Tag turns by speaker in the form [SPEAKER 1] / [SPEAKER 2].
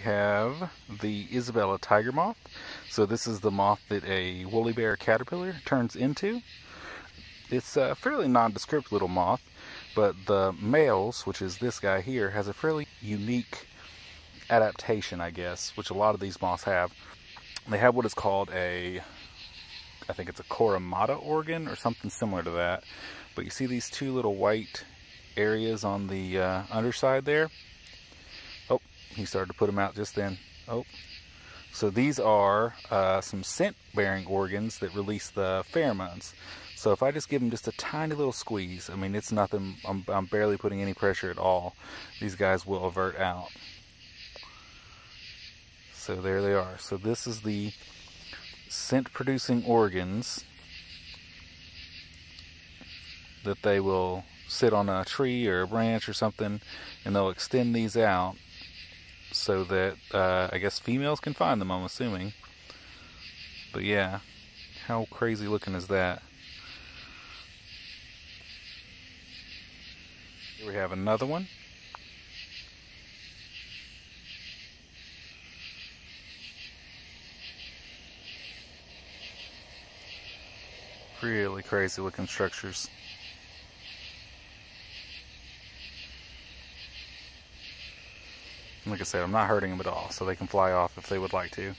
[SPEAKER 1] have the Isabella tiger moth. So this is the moth that a woolly bear caterpillar turns into. It's a fairly nondescript little moth, but the males, which is this guy here, has a fairly unique adaptation, I guess, which a lot of these moths have. They have what is called a, I think it's a coremata organ or something similar to that. But you see these two little white areas on the uh, underside there? He started to put them out just then. Oh, so these are uh, some scent-bearing organs that release the pheromones. So if I just give them just a tiny little squeeze, I mean, it's nothing, I'm, I'm barely putting any pressure at all, these guys will avert out. So there they are. So this is the scent-producing organs that they will sit on a tree or a branch or something and they'll extend these out so that uh, I guess females can find them I'm assuming. But yeah how crazy looking is that? Here we have another one. Really crazy looking structures Like I said, I'm not hurting them at all, so they can fly off if they would like to.